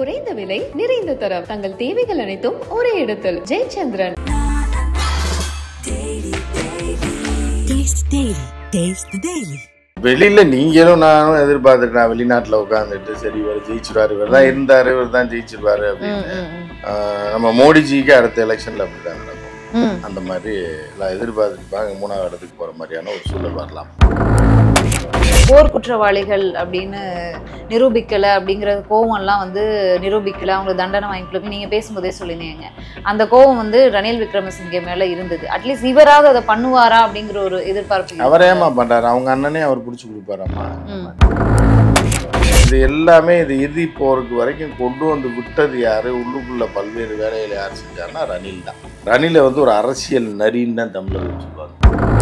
குறைந்த விலை நிறைந்த தரம். தங்கள் தேவைகள் அனைத்தும் ஒரே இடத்தில். Jayachandran. Taste Daily. Taste the Daily. வெளியில நீங்களும் நானும் எதிர்பார்த்துட்டு நான் வெளிநாட்டுல உட்காந்துட்டு சரி இவர் ஜெயிச்சிருவாரு இவர் தான் இருந்தாரு இவர் தான் ஜெயிச்சிருவாரு அப்படின்னு. நம்ம மோடிஜிக்கு அடுத்த எலெக்ஷன்ல அப்படிதான் நடக்கும். அந்த மாதிரி எல்லாம் எதிர்பார்த்துருப்பாங்க. மூணாவது இடத்துக்கு போற மாதிரியான ஒரு சூழல் வரலாம். போர் குற்றவாளிகள் அப்படின்னு நிரூபிக்கல அப்படிங்கிற கோவம்லாம் வந்து நிரூபிக்கல. அவங்களுக்கு தண்டனை வாங்கி கொடுக்க நீங்க பேசும்போதே சொல்லியிருந்தீங்க. அந்த கோவம் வந்து ரணில் விக்ரமசிங்கே மேல இருந்தது. அட்லீஸ்ட் இவராவது அதை பண்ணுவாரா அப்படிங்கிற ஒரு எதிர்பார்ப்பு அவர் ஏமா பண்றாரு. அவங்க அண்ணனே அவர் பிடிச்சி கொடுப்பாராமா ம். இது எல்லாமே இது இறுதி போருக்கு வரைக்கும் கொண்டு வந்து விட்டது யாரு? உள்ளுக்குள்ள பல்வேறு வேலைகளை யார் செஞ்சாருன்னா ரணில் தான். ரணிலை வந்து ஒரு அரசியல் நரின்னு தான் தமிழர்கள் சொல்லுவாங்க.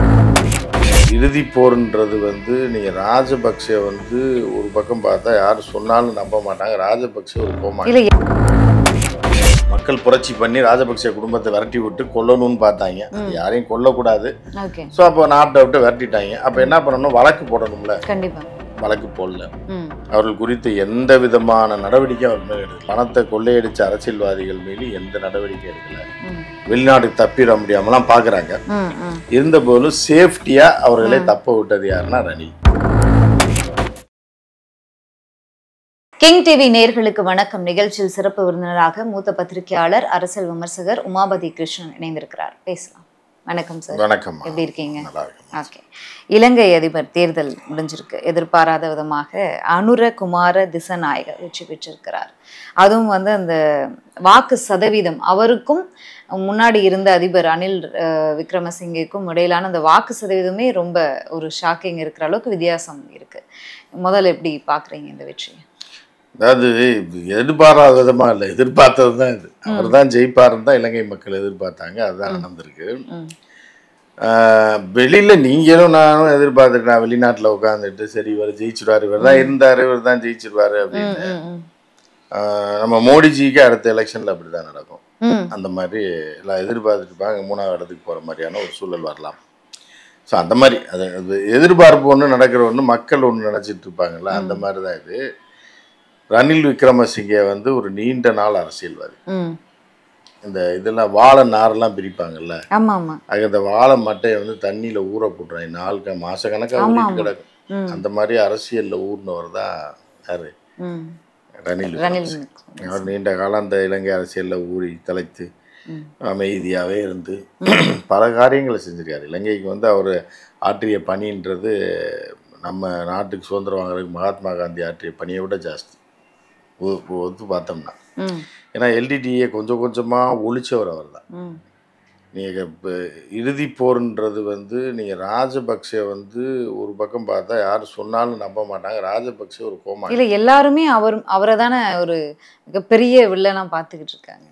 இறுதி போர்ன்றது வந்து நீங்க ராஜபக்சே வந்து ஒரு பக்கம் பார்த்தா யார் சொன்னாலும் நம்ப மாட்டாங்க. ராஜபக்சே ஒரு இல்ல மக்கள் புரட்சி பண்ணி ராஜபக்சே குடும்பத்தை விரட்டி விட்டு கொல்லணும்னு பார்த்தாங்க. யாரையும் கொல்லக்கூடாது. ஸோ அப்போ நாட்டை விட்டு விரட்டிட்டாங்க. அப்போ என்ன பண்ணணும்? வழக்கு போடணும்ல. கண்டிப்பா. வழக்கு போடல. அவர்கள் குறித்து எந்த விதமான நடவடிக்கை அவர் மேல் எடுக்கல. பணத்தை கொள்ளையடிச்ச அரசியல்வாதிகள் மீது எந்த நடவடிக்கை எடுக்கல. ம். வெளிநாட்டுக்கு தப்பிட முடியாமலாம் பார்க்குறாங்க இருந்தபோதும் சேஃப்டியாக அவர்களை தப்ப விட்டது யாருன்னா ரணில். கிங் டிவி நேர்களுக்கு வணக்கம். நிகழ்ச்சியில் சிறப்பு விருந்தினராக மூத்த பத்திரிகையாளர் அரசியல் விமர்சகர் உமாபதி கிருஷ்ணன் இணைந்திருக்கிறார். பேசலாம். வணக்கம் சார் வணக்கம் எப்படி இருக்கீங்க? ஓகே இலங்கை அதிபர் தேர்தல் முடிஞ்சிருக்கு. எதிர்பாராத விதமாக அனுர குமார திசநாயக வெற்றி பெற்றிருக்கிறார். அதுவும் வந்து அந்த வாக்கு சதவீதம் அவருக்கும் முன்னாடி இருந்த அதிபர் அனில் விக்ரமசிங்கேக்கும் இடையிலான அந்த வாக்கு சதவீதமே ரொம்ப ஒரு ஷாக்கிங் இருக்கிற அளவுக்கு வித்தியாசம் இருக்கு. முதல்ல எப்படி பாக்குறீங்க இந்த வெற்றி அதாவது எதிர்பாராத விதமா இல்லை எதிர்பார்த்தது தான் இது. அவர் தான் ஜெயிப்பாருன்னு தான் இலங்கை மக்கள் எதிர்பார்த்தாங்க. அதுதான் நடந்திருக்கு. வெளியில நீங்களும் நானும் எதிர்பார்த்துட்டு நான் வெளிநாட்டுல உட்காந்துட்டு சரி இவர் ஜெயிச்சிருவாரு இவர் தான் இருந்தாரு இவர் தான் ஜெயிச்சிருவாரு அப்படின்னு. நம்ம மோடிஜிக்கு அடுத்த எலெக்ஷன்ல அப்படிதான் நடக்கும். அந்த மாதிரி எல்லாம் எதிர்பார்த்துட்டு இருப்பாங்க. மூணாவது இடத்துக்கு போற மாதிரியான ஒரு சூழல் வரலாம். ஸோ அந்த மாதிரி அது அது எதிர்பார்ப்பு ஒன்று நடக்கிற ஒன்று மக்கள் ஒன்று நினச்சிட்டு இருப்பாங்கல்ல அந்த மாதிரி தான் இது. ரணில் விக்ரமசிங்கே வந்து ஒரு நீண்ட நாள் அரசியல்வாதி. இந்த இதெல்லாம் வாழை நாரெல்லாம் பிரிப்பாங்கல்ல அது அந்த வாழை மட்டையை வந்து தண்ணியில் ஊற போட்டுறாங்க நாள் க மாசக்கணக்காக ஊறிட்டு. கிடக்கும். அந்த மாதிரி அரசியல்ல ஊர்னவர் தான் யாரு. ரணில். அவர் நீண்ட காலம் அந்த இலங்கை அரசியல்ல ஊறி தலைத்து. அமைதியாகவே இருந்து பல காரியங்களை செஞ்சிருக்காரு இலங்கைக்கு வந்து அவர் ஆற்றிய பணின்றது நம்ம நாட்டுக்கு சுதந்திரம் வாங்குறதுக்கு மகாத்மா காந்தி ஆற்றிய பணியை விட ஜாஸ்தி ஒத்து பார்த்தோம்னா. ஏன்னா எல்டிடிஏ கொஞ்சம் கொஞ்சமாக ஒழிச்சவர் அவர் தான். நீங்கள் இப்போ இறுதி போர்ன்றது வந்து நீங்கள் ராஜபக்சே வந்து ஒரு பக்கம் பார்த்தா யார் சொன்னாலும் நம்ப மாட்டாங்க. ராஜபக்சே ஒரு கோமா. இல்ல எல்லாருமே அவர் அவரை தானே ஒரு மிகப்பெரிய வில்லனா பார்த்துக்கிட்டு இருக்காங்க.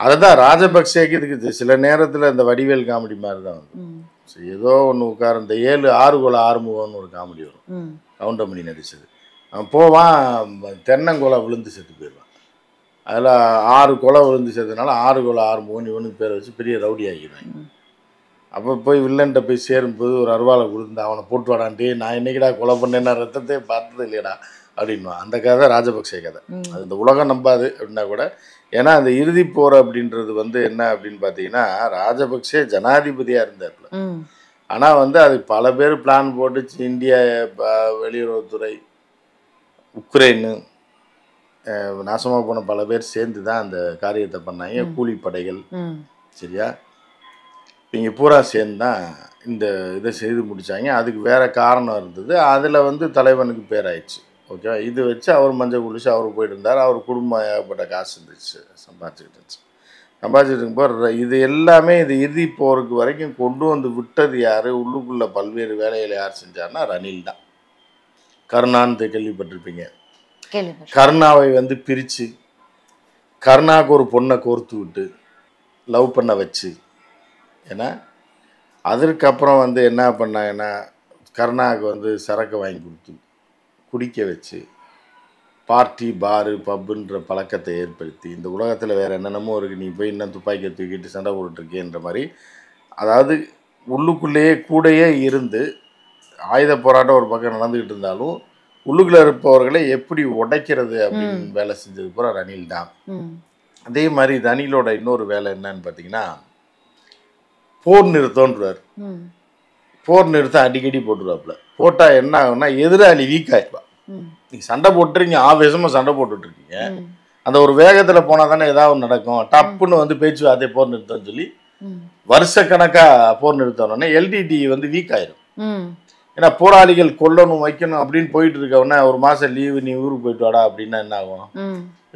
அதுதான் ராஜபக்சேக்கு இதுக்கு இது சில நேரத்தில் இந்த வடிவேல் காமெடி மாதிரி தான் வந்து ஏதோ ஒன்று உட்கார இந்த ஏழு ஆறு கோல ஆறுமுகம்னு ஒரு காமெடி வரும். கவுண்டமணி நடிச்சது. அவன் போவான் தென்னங்கொலை விழுந்து செத்து போயிடுவான் அதில் ஆறு கொலை விழுந்து செத்ததுனால ஆறு கொலை ஆறுமுகம்னு இவனுக்கு பேரை வச்சு பெரிய ரவுடி ஆகிடுவாங்க. அப்போ போய் வில்லன்ட்ட போய் சேரும்போது ஒரு அருவாளை கொடுத்து அவனை போட்டு வாடான்ட்டு நான் என்னைக்குடா கொலை பண்ணேன்னா ரத்தத்தையே பார்த்தது இல்லையடா அப்படின்வான் அந்த கதை ராஜபக்சே கதை. அது இந்த உலகம் நம்பாது அப்படின்னா கூட ஏன்னா அந்த இறுதி போர் அப்படின்றது வந்து என்ன அப்படின்னு பார்த்தீங்கன்னா ராஜபக்சே ஜனாதிபதியாக இருந்தார்ல ம். ஆனால் வந்து அது பல பேர் பிளான் போட்டு சி- இந்திய வெளியுறவுத்துறை உக்ரைனு அஹ், நாசமா போன பல பேர் சேர்ந்து தான் அந்த காரியத்தை பண்ணாங்க. கூலிப்படைகள். சரியா? இவங்க பூரா சேர்ந்து தான் இந்த இதை செய்து முடிச்சாங்க. அதுக்கு வேற காரணம் இருந்தது. அதில் வந்து தலைவனுக்கு பேராயிடுச்சு. ஓகேவா? இது வச்சு அவர் மஞ்சள் குளிச்சு அவர் போயிட்டு இருந்தார் அவர் குடும்பம் ஏகப்பட்ட காசு இருந்துச்சு. சம்பாதிச்சுக்கிட்டு இருந்துச்சு. சம்பாதிச்சுட்டு இருக்கும்போது இது எல்லாமே இது இறுதி போருக்கு வரைக்கும் கொண்டு வந்து விட்டது யார்? உள்ளுக்குள்ள பல்வேறு வேலைகளை யார் செஞ்சார்னா ரணில் தான் கருணான்னு கேள்விப்பட்டிருப்பீங்க. கருணாவை வந்து பிரித்து கருணாவுக்கு ஒரு பொண்ணை கோர்த்து விட்டு லவ் பண்ண வச்சு ஏன்னா அதற்கப்புறம் வந்து என்ன பண்ணாங்கன்னா கருணாவுக்கு வந்து சரக்கு வாங்கி கொடுத்து குடிக்க வச்சு பார்ட்டி பாரு பப்புன்ற பழக்கத்தை ஏற்படுத்தி இந்த உலகத்தில் வேறு என்னென்னமோ இருக்குது நீ போய் இன்னும் துப்பாக்கியை தூக்கிட்டு சண்டை போட்டுட்ருக்கேன்ற மாதிரி அதாவது உள்ளுக்குள்ளேயே கூடயே இருந்து ஆயுத போராட்டம் ஒரு பக்கம் நடந்துக்கிட்டு இருந்தாலும் உள்ளுக்குள்ள இருப்பவர்களை எப்படி உடைக்கிறது அப்படின்னு வேலை செஞ்சது பூரா ரணில் தான். அதே மாதிரி ரணிலோட இன்னொரு வேலை என்னன்னு பார்த்தீங்கன்னா போர் நிறுத்தம்ன்றார் போர் நிறுத்தம் அடிக்கடி போட்டுருவாப்புல. போட்டால் என்ன ஆகும்னா எதிராளி வீக் ஆயிடுவான் ம். நீங்க சண்டை போட்டுறீங்க ஆவேசமாக சண்டை ம். அந்த ஒரு வேகத்தில் போனால் தானே ஏதாவது நடக்கும். டப்புன்னு வந்து பேச்சுவார்த்தை போர் நிறுத்தம்னு சொல்லி வருஷக்கணக்காக போர் நிறுத்தணும்னா எல்டிடி வந்து வீக் ஆயிரும். ஏன்னா போராளிகள் கொல்லணும் வைக்கணும் அப்படின்னு போயிட்டு இருக்கவன ஒரு மாதம் லீவு நீ ஊருக்கு போயிட்டு வாடா அப்படின்னா என்ன ஆகும்?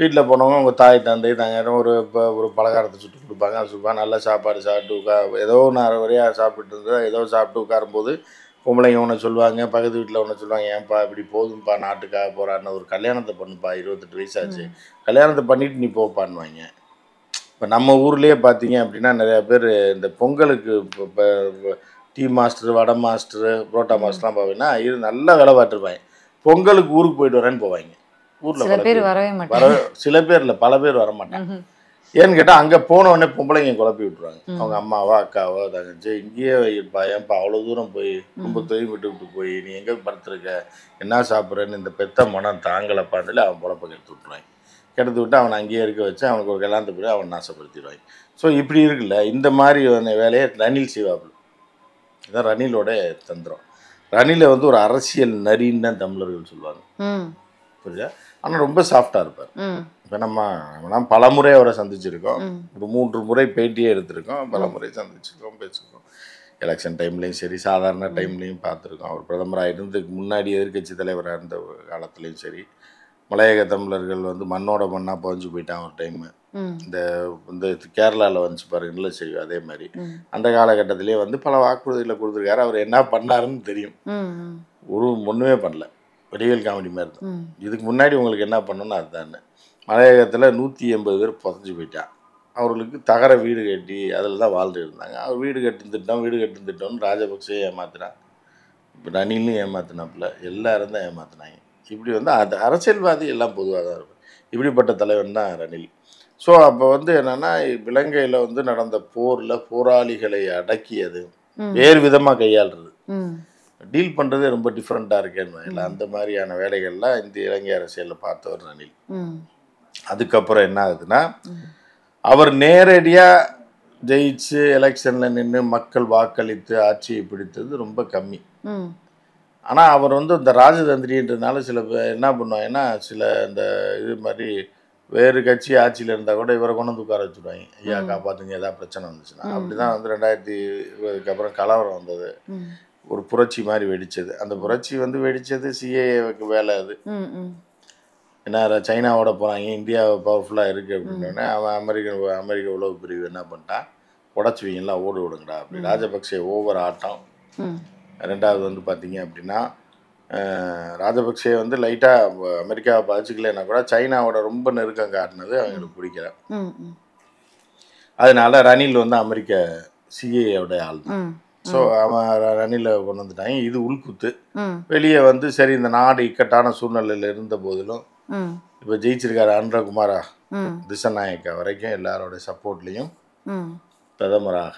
வீட்டில் போனவங்க உங்கள் தாய் தந்தை தங்க ஒரு இப்போ ஒரு பலகாரத்தை சுட்டு கொடுப்பாங்க. சுப்பா நல்ல சாப்பாடு சாப்பிட்டு உட்கா ஏதோ ஒன்று அரை சாப்பிட்டு இருந்தா ஏதோ சாப்பிட்டு உட்காரும்போது பொம்பளைங்க ஒன்று சொல்லுவாங்க பக்கத்து வீட்டில் ஒன்று சொல்லுவாங்க ஏன்பா இப்படி போதும்ப்பா நாட்டுக்காக போகிறான்னு ஒரு கல்யாணத்தை பண்ணுப்பா இருபத்தெட்டு வயசாச்சு. கல்யாணத்தை பண்ணிட்டு நீ போப்பான்னுவாங்க. இப்போ நம்ம ஊர்லேயே பார்த்தீங்க அப்படின்னா நிறையா பேர் இந்த பொங்கலுக்கு இப்போ tea master vada master parotta மாஸ்டர்லாம் பார்த்தீங்கன்னா இது நல்லா வேலை பார்த்துருப்பாங்க. பொங்கலுக்கு ஊருக்கு போயிட்டு வரேன்னு போவாங்க. ஊரில் சில பேர் வரவே வர மாட்டாங்க. சில பேர் இல்லை பல பேர் வர மாட்டாங்க ம்ஹும். ஏன்னு கேட்டால் அங்கே போன உடனே பொம்பளைங்க குழப்பி விட்டுருவாங்க. அவங்க அம்மாவோ அக்காவோ தங்கச்சி இங்கேயே வைப்பா ஏன்பா அவ்வளோ தூரம் போய் ரொம்ப தொழில் விட்டு விட்டு போய் நீ எங்கே படுத்துருக்க? என்ன சாப்பிட்றேன்னு இந்த பெத்த மனம் தாங்கலப்பான்னு சொல்லி அவன் பொழப்ப கெடுத்து விட்டுருவாங்க. கெடுத்து விட்டு அவனை அங்கேயே இருக்க வச்சு அவனுக்கு ஒரு கல்யாணத்தை போய் அவன் நாசப்படுத்திடுவாங்க. ஸோ இப்படி இருக்குல்ல இந்த மாதிரி வேலையை ரணில் செய்வாப்புல இதுதான் ரணிலோட தந்திரம். ரணிலை வந்து ஒரு அரசியல் நரின்னு தான் தமிழர்கள் சொல்லுவாங்க. புரியுதா? ஆனால் ரொம்ப சாஃப்டாக இருப்பார். இப்போ நம்ம நம்மலாம் பல முறை அவரை சந்திச்சிருக்கோம். ஒரு மூன்று முறை பேட்டியே எடுத்திருக்கோம். பல முறை சந்திச்சிருக்கோம் பேசியிருக்கோம் எலெக்ஷன் டைம்லேயும் சரி சாதாரண டைம்லேயும் பார்த்துருக்கோம். அவர் பிரதமராக இருந்ததுக்கு முன்னாடி எதிர்க்கட்சி தலைவராக இருந்த காலத்துலேயும் சரி. மலையக தமிழர்கள் வந்து மண்ணோட மண்ணாக புதஞ்சு போயிட்டான் ஒரு டைமு இந்த இந்த கேரளாவில் வந்துச்சு பாருங்க இல்லை சரி அதே மாதிரி. அந்த காலகட்டத்திலேயே வந்து பல வாக்குறுதிகளை கொடுத்துருக்காரு. அவர் என்ன பண்ணாருன்னு தெரியும். ஒரு ஒன்றுமே பண்ணல. வடிவேல் காமெடி மாதிரி தான். இதுக்கு முன்னாடி உங்களுக்கு என்ன பண்ணணும்னு அதுதானே. மலையகத்தில் நூற்றி எண்பது பேர் புதஞ்சு போயிட்டான் அவர்களுக்கு தகர வீடு கட்டி அதில் தான் வாழ்ந்து இருந்தாங்க. அவர் வீடு கட்டும் திட்டம் வீடு கட்டும் திட்டம்னு ராஜபக்சே ஏமாத்துறான். இப்போ ரணிலும் ஏமாத்தினாப்புல. எல்லாரும் தான் ஏமாத்துனாங்க. இப்படி வந்து அது அரசியல்வாதி எல்லாம் பொதுவாக தான் இருக்கும். இப்படிப்பட்ட தலைவன் தான் ரணில். ஸோ அப்போ வந்து என்னென்னா இலங்கையில் வந்து நடந்த போரில் போராளிகளை அடக்கியது. வேறு விதமாக கையாளுறது. டீல் பண்ணுறதே ரொம்ப டிஃப்ரெண்ட்டாக இருக்கேன்னு அந்த மாதிரியான வேலைகள்லாம் இந்த இலங்கை அரசியலில் பார்த்தவர் ரணில். அதுக்கப்புறம் என்ன ஆகுதுன்னா அவர் நேரடியாக ஜெயிச்சு எலெக்ஷனில் நின்று மக்கள் வாக்களித்து ஆட்சியை பிடித்தது ரொம்ப கம்மி. ஆனால் அவர் வந்து இந்த ராஜதந்திரின்றதுனால சில என்ன பண்ணுவாங்கன்னா சில இந்த இது மாதிரி வேறு கட்சி ஆட்சியில் இருந்தால் கூட இவரை கொண்டு வந்து உட்கார வச்சுடுவாங்க. ஐயா காப்பாற்றுங்க ஏதாவது பிரச்சனை வந்துச்சுன்னா. அப்படி தான் வந்து ரெண்டாயிரத்தி இருபதுக்கு அப்புறம் கலவரம் வந்தது. ஒரு புரட்சி மாதிரி வெடிச்சது. அந்த புரட்சி வந்து வெடிச்சது சிஏஏவுக்கு வேலை அது. ஏன்னா ர- சைனாவோட போகிறாங்க இந்தியா பவர்ஃபுல்லாக இருக்குது அப்படின்னோடனே அவன் அமெரிக்க அமெரிக்க உளவு பிரிவு என்ன பண்ணிட்டான்? உடச்சுவீங்கலாம் ஓடு விடுங்கடா அப்படி ராஜபக்சே ஓவர் ஆட்டம். ரெண்டாவது வந்து பார்த்தீங்க அப்படின்னா ராஜபக்சே வந்து லைட்டாக அமெரிக்காவை பாதிச்சுக்கலைன்னா கூட சைனாவோட ரொம்ப நெருக்கம் காட்டினது அவங்களுக்கு பிடிக்கல. அதனால ரணில் வந்து அமெரிக்க சிஏயோட ஆள் தான். ஸோ அவன் ரணிலை கொண்டு வந்துட்டாங்க. இது உள்குத்து. வெளியே வந்து சரி இந்த நாடு இக்கட்டான சூழ்நிலையில் இருந்த போதிலும் இப்போ ஜெயிச்சிருக்காரு அன்றகுமாரா திசநாயக்கா வரைக்கும் எல்லாரோட சப்போர்ட்லேயும் பிரதமராக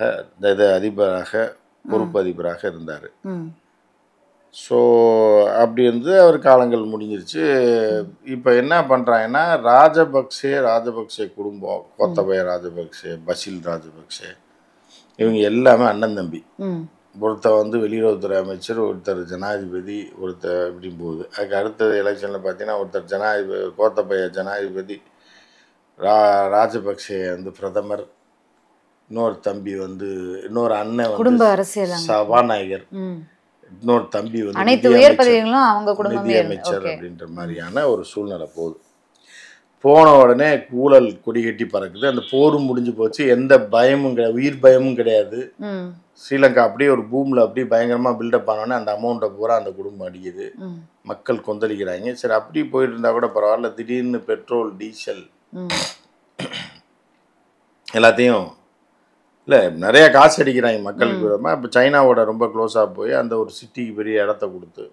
அதிபராக பொறுப்பு அதிபராக இருந்தார் ஸோ அப்படி இருந்து அவர் காலங்கள் முடிஞ்சிருச்சு. இப்போ என்ன பண்ணுறாங்கன்னா ராஜபக்சே ராஜபக்சே குடும்பம் கோத்தபய ராஜபக்சே பசில் ராஜபக்சே இவங்க எல்லாமே அண்ணன் தம்பி. ஒருத்தர் வந்து வெளியுறவுத்துறை அமைச்சர் ஒருத்தர் ஜனாதிபதி ஒருத்தர் இப்படி போகுது. அதுக்கு அடுத்த எலெக்ஷனில் பார்த்தீங்கன்னா ஒருத்தர் ஜனாதிபதி கோத்தபய ஜனாதிபதி ரா ராஜபக்சே வந்து பிரதமர். இன்னொரு தம்பி வந்து இன்னொரு அண்ணன் குடும்ப அரசியல். சபாநாயகர். இன்னொரு தம்பி வந்து அனைத்து உயர். பதவிகளும் அவங்க குடும்பமே. நிதி இருந்து- அமைச்சர் ஓகே. அப்படின்ற மாதிரியான ஒரு சூழ்நிலை போகுது. போன உடனே ஊழல் கொடி கட்டி பறக்குது. அந்த போரும் முடிஞ்சு போச்சு. எந்த பயமும் கிடையாது. உயிர் பயமும் கிடையாது. ஸ்ரீலங்கா அப்படியே ஒரு பூமில் அப்படியே பயங்கரமாக பில்டப் ஆனோடனே அந்த அமௌண்ட்டை பூரா அந்த குடும்பம் அடிக்குது. மக்கள் கொந்தளிக்கிறாங்க. சரி அப்படி போயிட்டு இருந்தால் கூட பரவாயில்ல. திடீர்னு பெட்ரோல் டீசல் எல்லாத்தையும் இல்லை நிறைய காசு அடிக்கிறாங்க மக்களுக்கு விதமாக இப்போ சைனாவோட ரொம்ப க்ளோஸாக போய் அந்த ஒரு சிட்டிக்கு பெரிய இடத்த கொடுத்து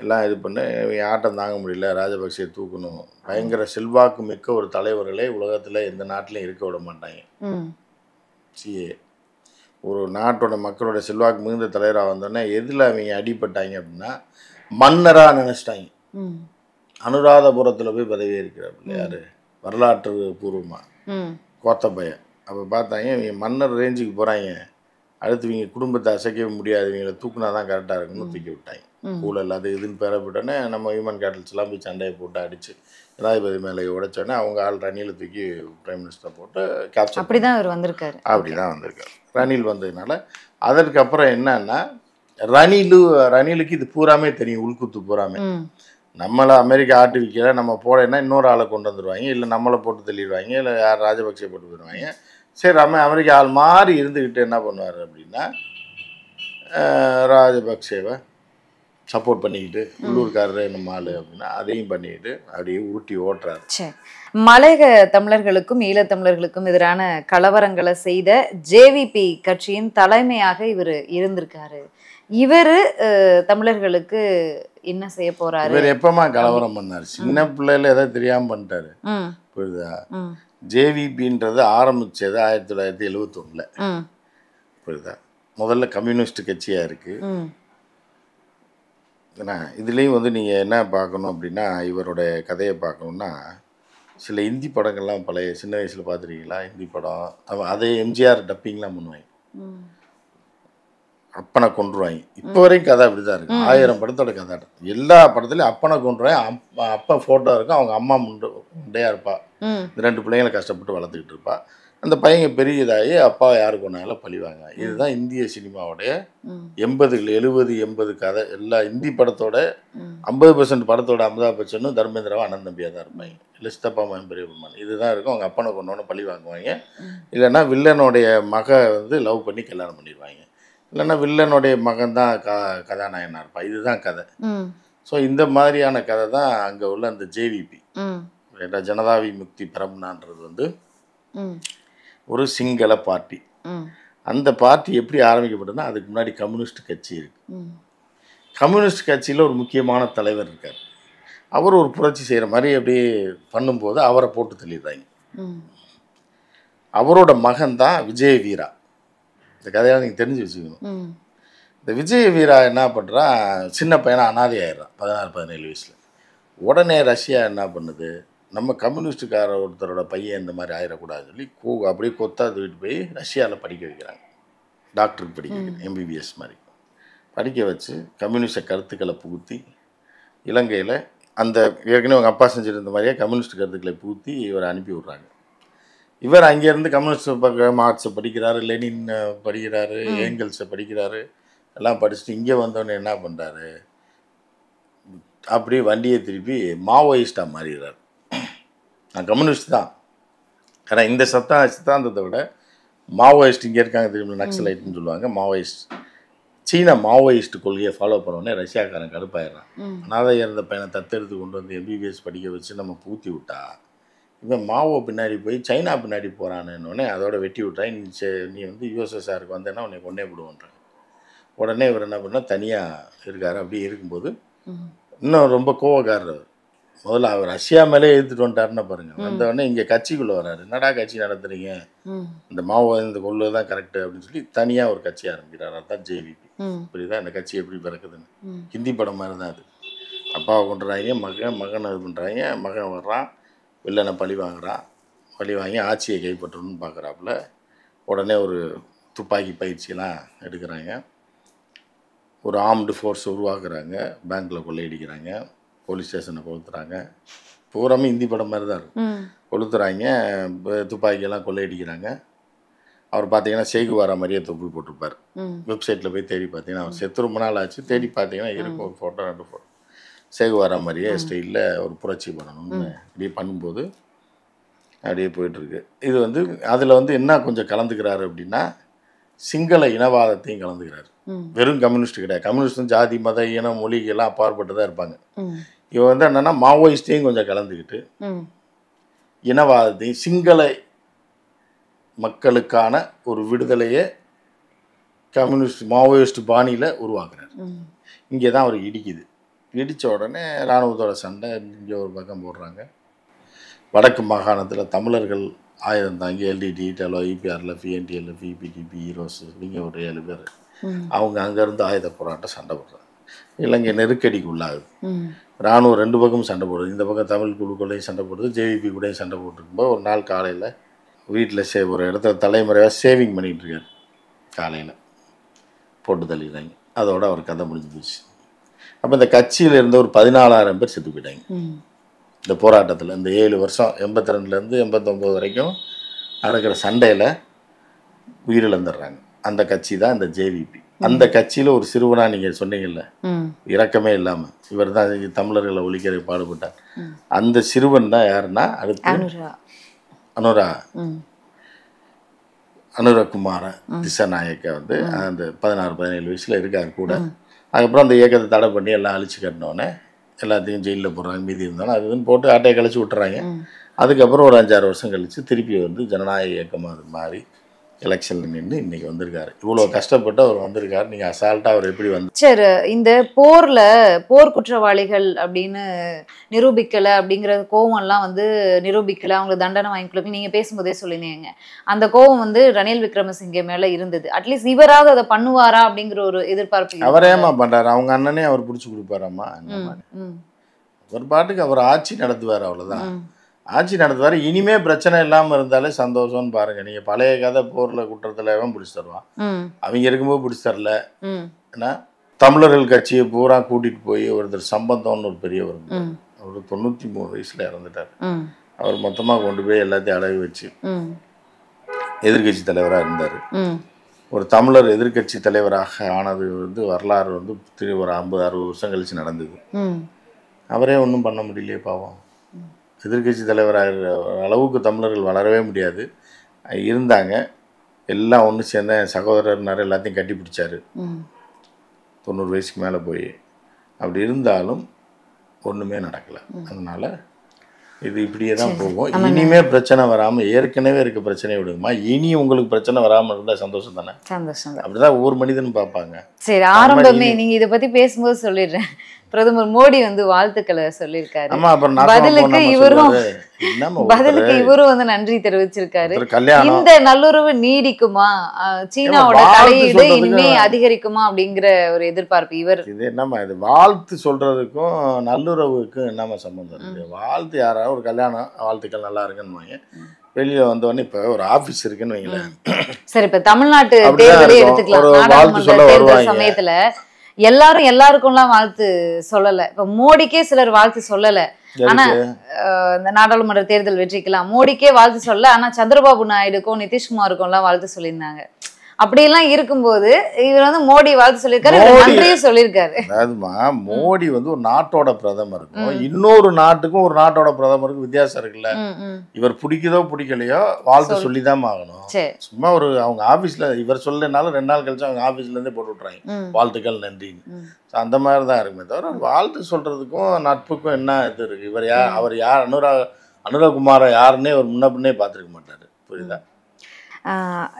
எல்லாம் இது பண்ணி ஆட்டம் தாங்க முடியல ராஜபக்சே தூக்கணும். பயங்கர செல்வாக்கு மிக்க ஒரு தலைவர்களே உலகத்தில் எந்த நாட்டிலையும் இருக்க விட மாட்டாங்க. சிஏ. ஒரு நாட்டோட மக்களோட செல்வாக்கு மிகுந்த தலைவராக வந்தோடனே எதில் அவங்க அடிபட்டாங்க அப்படின்னா மன்னராக நினச்சிட்டாங்க. அனுராதபுரத்தில் போய் பதவி இருக்கிறார் யார்? வரலாற்று பூர்வமாக ம். கோத்தப்பைய அப்போ பார்த்தாங்க இவங்க மன்னர் ரேஞ்சுக்கு போகிறாங்க அடுத்து இவங்க குடும்பத்தை அசைக்கவே முடியாது இவங்களை தூக்குனா தான் கரெக்டாக இருக்குன்னு தூக்கி விட்டாங்க. ஊழல் அது இதுன்னு பெறப்பட்டோன்னே நம்ம ஹியூமன் கேட்டல்ஸ்லாம் போய் சண்டையை போட்டு அடித்து ஜனாதிபதி மேலே உடைச்சோடனே அவங்க ஆள் ரணியில் தூக்கி பிரைம் மினிஸ்டர் போட்டு கேப்சர் அப்படிதான் அவர் வந்திருக்காரு. அப்படி தான் வந்திருக்காரு. ரணில் வந்ததுனால அதற்கப்புறம் என்னன்னா ரணிலு ரணிலுக்கு இது பூராமே தெரியும் உள்குத்து பூராமே. நம்மளை அமெரிக்கா ஆட்டு விற்கிற நம்ம போடனா இன்னொரு ஆளை கொண்டு வந்துடுவாங்க இல்லை நம்மளை போட்டு தள்ளிடுவாங்க இல்லை யார் ராஜபக்சே போட்டு போயிடுவாங்க. சரி நம்ம அமெரிக்கா ஆள் மாதிரி இருந்துக்கிட்டு என்ன பண்ணுவார் அப்படின்னா ராஜபக்சேவை சப்போர்ட் பண்ணிக்கிட்டு உள்ளூர்காரரு நம்ம ஆள் அப்படின்னா அதையும் பண்ணிக்கிட்டு அப்படியே உருட்டி ஓட்டுறாரு. சரி மலையக தமிழர்களுக்கும் ஈழத்தமிழர்களுக்கும் எதிரான கலவரங்களை செய்த ஜேவிபி கட்சியின் தலைமையாக இவர் இருந்திருக்காரு. இவர் தமிழர்களுக்கு என்ன செய்ய போறாரு? இவர் எப்பமா கலவரம் பண்ணார்? சின்ன பிள்ளையில ஏதோ தெரியாமல் பண்ணிட்டாரு. புரியுதா? ஜேவிபின்றது ஆரம்பிச்சது ஆயிரத்தி தொள்ளாயிரத்தி எழுவத்தொன்னில். ம். புரியுதா? முதல்ல கம்யூனிஸ்ட் ம். ஏன்னா இதுலேயும் வந்து நீங்கள் என்ன பார்க்கணும் அப்படின்னா இவருடைய கதையை பார்க்கணுன்னா சில இந்தி படங்கள்லாம் பழைய சின்ன வயசில் பார்த்துருக்கீங்களா? ஹிந்தி படம் அதே எம்ஜிஆர் டப்பிங்லாம் பண்ணுவாங்க. ம். அப்பனை கொன்றுவாங்க. இப்போ வரைக்கும் கதை அப்படி தான் இருக்கு ஆயிரம் படத்தோட கதை. எல்லா படத்துலையும் அப்பனை கொன்றுவாங்க. அப்பா அப்பா ஃபோட்டோ இருக்கும். அவங்க அம்மா முண்டு முண்டையாக இருப்பா. ம். இந்த ரெண்டு பிள்ளைங்களை கஷ்டப்பட்டு வளர்த்துக்கிட்டு இருப்பா. அந்த பையன் பெரியதாகி அப்பா யாருக்கு ஒன்றாலும் பழிவாங்க இதுதான் இந்திய சினிமாவுடைய எண்பதுகள் எழுபது எண்பது கதை. எல்லா இந்தி படத்தோட ஐம்பது பர்சன்ட் படத்தோட அமிதாப் பச்சனும் தர்மேந்திராவும் அண்ணன் தம்பியாக தான் இருப்பாங்க. இல்லை சித்தப்பா மகன் பெரிய பெருமான் இதுதான் இருக்கும். அவங்க அப்பனை கொண்டோன்னு பழி வாங்குவாங்க. இல்லைன்னா வில்லனுடைய மக வந்து லவ் பண்ணி கல்யாணம் பண்ணிடுவாங்க. இல்லைன்னா வில்லனுடைய மகன் தான் க கதாநாயகனாக இருப்பான் இதுதான் கதை. ஸோ இந்த மாதிரியான கதை தான் அங்கே உள்ள அந்த ஜேவிபி ஜனதாவி முக்தி பரம்னான்றது வந்து ஒரு சிங்கள பார்ட்டி. அந்த பார்ட்டி எப்படி ஆரம்பிக்கப்பட்டதுன்னா அதுக்கு முன்னாடி கம்யூனிஸ்ட் கட்சி இருக்கு. ம். கம்யூனிஸ்ட் கட்சியில் ஒரு முக்கியமான தலைவர் இருக்கார். அவர் ஒரு புரட்சி செய்கிற மாதிரி அப்படியே பண்ணும்போது அவரை போட்டு தள்ளிடுறாங்க. அவரோட மகன் தான் விஜய வீரா இந்த கதையெல்லாம் நீங்கள் தெரிஞ்சு வச்சுக்கணும். இந்த விஜய வீரா என்ன பண்ணுறான் சின்ன பையனா அனாதை ஆயிடுறான் பதினாறு பதினேழு வயசில். உடனே ரஷ்யா என்ன பண்ணுது? நம்ம கம்யூனிஸ்டுக்கார ஒருத்தரோட பையன் இந்த மாதிரி ஆயிடக்கூடாதுன்னு சொல்லி கூ அப்படியே கொத்தா தூக்கிட்டு போய் ரஷ்யாவில் படிக்க வைக்கிறாங்க. டாக்டருக்கு படிக்க வைக்கிறாங்க எம்பிபிஎஸ் மாதிரி. படிக்க வச்சு கம்யூனிஸ்ட கருத்துக்களை புகுத்தி இலங்கையில் அந்த ஏற்கனவே அவங்க அப்பா செஞ்சிருந்த மாதிரியே கம்யூனிஸ்ட் கருத்துக்களை புகுத்தி இவரை அனுப்பி விட்றாங்க. இவர் அங்கேருந்து கம்யூனிஸ்ட் பக்கம் மார்க்ஸை படிக்கிறாரு லெனின் படிக்கிறாரு ஏங்கல்ஸை படிக்கிறாரு எல்லாம் படிச்சுட்டு இங்கே வந்தோடனே என்ன பண்ணுறாரு அப்படியே வண்டியை திருப்பி மாவோயிஸ்டாக மாறிடுறாரு. நான் கம்யூனிஸ்ட் தான். ஆனால் இந்த சத்தா சித்தாந்தத்தை விட மாவோயிஸ்ட் இங்கே இருக்காங்க திரும்ப நக்சலைட்னு சொல்லுவாங்க. மாவோயிஸ்ட் சீன மாவோயிஸ்ட் கொள்கையை ஃபாலோ பண்ணோடனே ரஷ்யாக்காரன் கடுப்பாயிடுறான். அனாதை இறந்த பையனை தத்தெடுத்து கொண்டு வந்து எம்பிபிஎஸ் படிக்க வச்சு நம்ம பூத்தி விட்டா இவன் மாவோ பின்னாடி போய் சைனா பின்னாடி போகிறானுன்னொடனே அதோட வெட்டி விட்டாய் நீ நீ வந்து யூஎஸ்எஸ்ஆருக்கு வந்தேன்னா உன்னை கொண்டே விடுவோன்றாங்க உடனே இவர் என்ன பண்ணால் தனியாக இருக்கார். அப்படியே இருக்கும்போது இன்னும் ரொம்ப கோவக்காரர். முதல்ல அவர் ரஷ்யா மேலே எழுத்துட்டு வந்துட்டாருன்னு பாருங்க. வந்த உடனே இங்கே கட்சிக்குள்ளே வராரு என்னடா கட்சி நடத்துறீங்க? இந்த மாவோ இந்த கொள்ளு தான் கரெக்டு அப்படின்னு சொல்லி தனியாக ஒரு கட்சி ஆரம்பிக்கிறார். அதுதான் ஜேவிபி புரியுதா? இந்த கட்சி எப்படி பிறக்குதுன்னு. ஹிந்தி படம் மாதிரி தான் அது. அப்பாவை கொண்டுறாங்க மகன் மகனை இது பண்ணுறாங்க மகன் வர்றான். வில்லனை பழி வாங்குறான் பழி வாங்கி ஆட்சியை கைப்பற்றணும்னு பார்க்குறாப்புல உடனே ஒரு துப்பாக்கி பயிற்சியெல்லாம் எடுக்கிறாங்க. ஒரு ஆர்ம்டு ஃபோர்ஸ் உருவாக்குறாங்க. பேங்க்கில் கொள்ளையடிக்கிறாங்க. போலீஸ் ஸ்டேஷனை கொளுத்துறாங்க. பூராமே ஹிந்தி படம் மாதிரி தான் இருக்கும் கொளுத்துறாங்க. துப்பாக்கியெல்லாம் கொள்ளையடிக்கிறாங்க. அவர் பார்த்தீங்கன்னா சேகுவாரா மாதிரியே தொப்பி போட்டிருப்பார். வெப்சைட்டில் போய் தேடி பார்த்தீங்கன்னா அவர் செத்து ரொம்ப நாள் ஆச்சு. தேடி பார்த்தீங்கன்னா இருக்கும் ஒரு ஃபோட்டோ ரெண்டு ஃபோட்டோ சேகுவாரா மாதிரியே ஸ்டைலில் ஒரு புரட்சி பண்ணணும்னு இப்படியே பண்ணும்போது அப்படியே போயிட்டுருக்கு. இது வந்து அதில் வந்து என்ன கொஞ்சம் கலந்துக்கிறாரு அப்படின்னா சிங்கள இனவாதத்தையும் கலந்துக்கிறாரு. வெறும் கம்யூனிஸ்ட் கிடையாது. கம்யூனிஸ்டும் ஜாதி மத இனம் மொழிக்கு எல்லாம் அப்பாற்பட்டு தான் இருப்பாங்க. இவன் வந்து என்னென்னா மாவோயிஸ்டையும் கொஞ்சம் கலந்துக்கிட்டு இனவாதத்தையும் சிங்கள மக்களுக்கான ஒரு விடுதலையை கம்யூனிஸ்ட் மாவோயிஸ்ட் பாணியில் உருவாக்குறாரு. இங்கே தான் அவர் இடிக்குது. இடித்த உடனே இராணுவத்தோட சண்டை இங்கே ஒரு பக்கம் போடுறாங்க வடக்கு மாகாணத்தில் தமிழர்கள் ஆயுதம் தாங்கி எல்டிடி டெலோ இபிஆர்எல் பிஎன்டிஎல் பிபிடிபி ஹீரோஸ் இவங்க ஒரு ஏழு பேர் அவங்க அங்கேருந்து ஆயுத போராட்டம் சண்டை போடுறாங்க இலங்கை நெருக்கடிக்கு உள்ளாகுது இராணுவம் ராணுவம் ரெண்டு பக்கமும் சண்டை போடுது இந்த பக்கம் தமிழ் குழுக்களையும் சண்டை போடுது ஜேவிபி கூடயும் சண்டை போட்டுருக்கும்போது ஒரு நாள் காலையில் வீட்டில் சே ஒரு இடத்துல தலைமுறையாக சேவிங் பண்ணிகிட்டு இருக்காரு காலையில் போட்டு தள்ளிடுறாங்க அதோட அவர் கதை முடிஞ்சு போச்சு அப்போ இந்த கட்சியில் இருந்த ஒரு பதினாலாயிரம் பேர் செத்து போயிட்டாங்க. இந்த போராட்டத்தில் இந்த ஏழு வருஷம் எண்பத்தி ரெண்டுலேருந்து எண்பத்தொம்போது வரைக்கும் நடக்கிற சண்டையில் உயிரிழந்துடுறாங்க. அந்த கட்சி தான் இந்த ஜேவிபி அந்த கட்சியில் ஒரு சிறுவனா நீங்கள் சொன்னீங்கல்ல ம். இரக்கமே இல்லாமல் இவர் தான் தமிழர்களை ஒழிக்கிற பாடுபட்டார். அந்த சிறுவன் தான் யாருன்னா அடுத்து அனுரா. அனுரகுமார திசாநாயக்க வந்து அந்த பதினாறு பதினேழு வயசில் இருக்கார் கூட. அதுக்கப்புறம் அந்த இயக்கத்தை தடை பண்ணி எல்லாம் அழிச்சு கட்டினோடனே எல்லாத்தையும் ஜெயிலில் போடுறாங்க மீதி இருந்தாலும் அது இதுன்னு போட்டு ஆட்டையை கழிச்சு விட்டுறாங்க. அதுக்கப்புறம் ஒரு அஞ்சாறு வருஷம் கழித்து திருப்பி வந்து ஜனநாயக இயக்கமாக அது மாறி எலெக்ஷனில் நின்று இன்னைக்கு வந்திருக்காரு. இவ்வளோ கஷ்டப்பட்டு அவர் வந்திருக்காரு. நீங்கள் அசால்ட்டாக அவர் எப்படி வந்து சரி இந்த போர்ல போர் குற்றவாளிகள் அப்படின்னு நிரூபிக்கல அப்படிங்கிற கோவம்லாம் வந்து நிரூபிக்கல. அவங்களுக்கு தண்டனை வாங்கி கொடுக்கல நீங்க பேசும்போதே சொல்லியிருந்தீங்க. அந்த கோவம் வந்து ரணில் விக்ரமசிங்கே மேல இருந்தது. அட்லீஸ்ட் இவராவது அதை பண்ணுவாரா அப்படிங்கிற ஒரு எதிர்பார்ப்பு இருக்கு. அவரேமா பண்ணுறாரு அவங்க அண்ணனே அவர் பிடிச்சி கொடுப்பாராம்மா. அவர் பாட்டுக்கு அவர் ஆட்சி நடத்துவார் அவ்வளோதான் ம், ஆட்சி நடத்துவார் இனிமே பிரச்சனை இல்லாமல் இருந்தாலே சந்தோஷம்னு பாருங்க. நீங்கள் பழைய கதை போரில் குற்றத்தில் அவன் பிடிச்சி தருவான். அவங்க இருக்கும்போது பிடிச்சி தரல. ஏன்னா தமிழர்கள் கட்சியை பூரா கூட்டிகிட்டு போய் ஒருத்தர் சம்பந்தம்னு ஒரு பெரியவர் அவர் தொண்ணூற்றி மூணு வயசில் இறந்துட்டார். அவர் மொத்தமாக கொண்டு போய் எல்லாத்தையும் அடகு வச்சு ம், எதிர்க்கட்சி தலைவராக இருந்தார். ஒரு தமிழர் எதிர்க்கட்சி தலைவராக ஆனது வந்து வரலாறு வந்து திரு ஒரு ஐம்பது அறுபது வருஷம் கழிச்சு நடந்தது. அவரே ஒன்றும் பண்ண முடியலையே பாவம். எதிர்க்கட்சி தலைவராக அளவுக்கு தமிழர்கள் வளரவே முடியாது. இருந்தாங்க. எல்லாம் ஒன்று சேர்ந்த என் சகோதரர்னார் எல்லாத்தையும் கட்டி பிடிச்சாரு. தொண்ணூறு வயசுக்கு மேலே போய். அப்படி இருந்தாலும் ஒன்றுமே நடக்கலை. அதனால இது இப்படியே தான் போகும். இனிமே பிரச்சனை வராமல் ஏற்கனவே இருக்க பிரச்சனையை விடுங்கம்மா. இனி உங்களுக்கு பிரச்சனை வராமல் இருந்தால் சந்தோஷம் தானே? சந்தோஷம் தான். அப்படிதான் ஒவ்வொரு மனிதனும் பார்ப்பாங்க. சரி ஆரம்பமே நீங்க இத பத்தி பேசும்போது சொல்லிடுறேன். பிரதமர் மோடி வந்து வாழ்த்துக்களை சொல்லியிருக்காரு. பதிலுக்கு இவரும் பதிலுக்கு இவரும் வந்து நன்றி தெரிவிச்சிருக்காரு. இந்த நல்லுறவு நீடிக்குமா? சீனாவோட தலையீடு இனிமே அதிகரிக்குமா அப்படிங்கிற ஒரு எதிர்பார்ப்பு இவர். இது என்னம்மா இது வாழ்த்து சொல்றதுக்கும் நல்லுறவுக்கும் என்னம்மா சம்மந்தம் இருக்கு வாழ்த்து யாராவது ஒரு கல்யாணம் வாழ்த்துக்கள் நல்லா இருக்குன்னு வெளியில வந்தோடனே இப்போ ஒரு ஆபீஸ் இருக்குன்னு வைங்களேன். சரி இப்ப தமிழ்நாட்டு தேர்தலே. எடுத்துக்கலாம். வாழ்த்து சொல்ல வருவாங்க. சமயத்துல எல்லாரும் எல்லாருக்கும்லாம் வாழ்த்து சொல்லல. இப்ப மோடிக்கே சிலர் வாழ்த்து சொல்லல. ஆனா இந்த நாடாளுமன்ற தேர்தல் வெற்றிக்கலாம் மோடிக்கே வாழ்த்து சொல்ல ஆனா சந்திரபாபு நாயுடுக்கும் நிதிஷ்குமாருக்கும் எல்லாம் வாழ்த்து சொல்லியிருந்தாங்க. அப்படியெல்லாம் இருக்கும்போது இவர் வந்து மோடி வாழ்த்து சொல்லியிருக்காரு நன்றியும் சொல்லியிருக்காரு. அதாவதுமா மோடி வந்து ஒரு நாட்டோட பிரதமருக்கும் இன்னொரு நாட்டுக்கும் ஒரு நாட்டோட பிரதமருக்கும் வித்தியாசம் இருக்குல்ல. இவர் பிடிக்குதோ பிடிக்கலையோ வாழ்த்து சொல்லி தான் ஆகணும். சும்மா ஒரு அவங்க ஆபீஸ்ல இவர் சொல்லனாலும் ரெண்டு நாள் கழிச்சு அவங்க ஆபீஸ்ல இருந்தே போட்டு விட்றாங்க ம். வாழ்த்துக்கள் நன்றின்னு. So, அந்த மாதிரி தான் இருக்குமே தவிர வாழ்த்து சொல்றதுக்கும் நட்புக்கும் என்ன இது இருக்கு? இவர் யார் அவர் யார் அனுரா அனுரகுமாரை யாருன்னே அவர் முன்ன பின்னே பார்த்துருக்க மாட்டாரு. புரியுதா?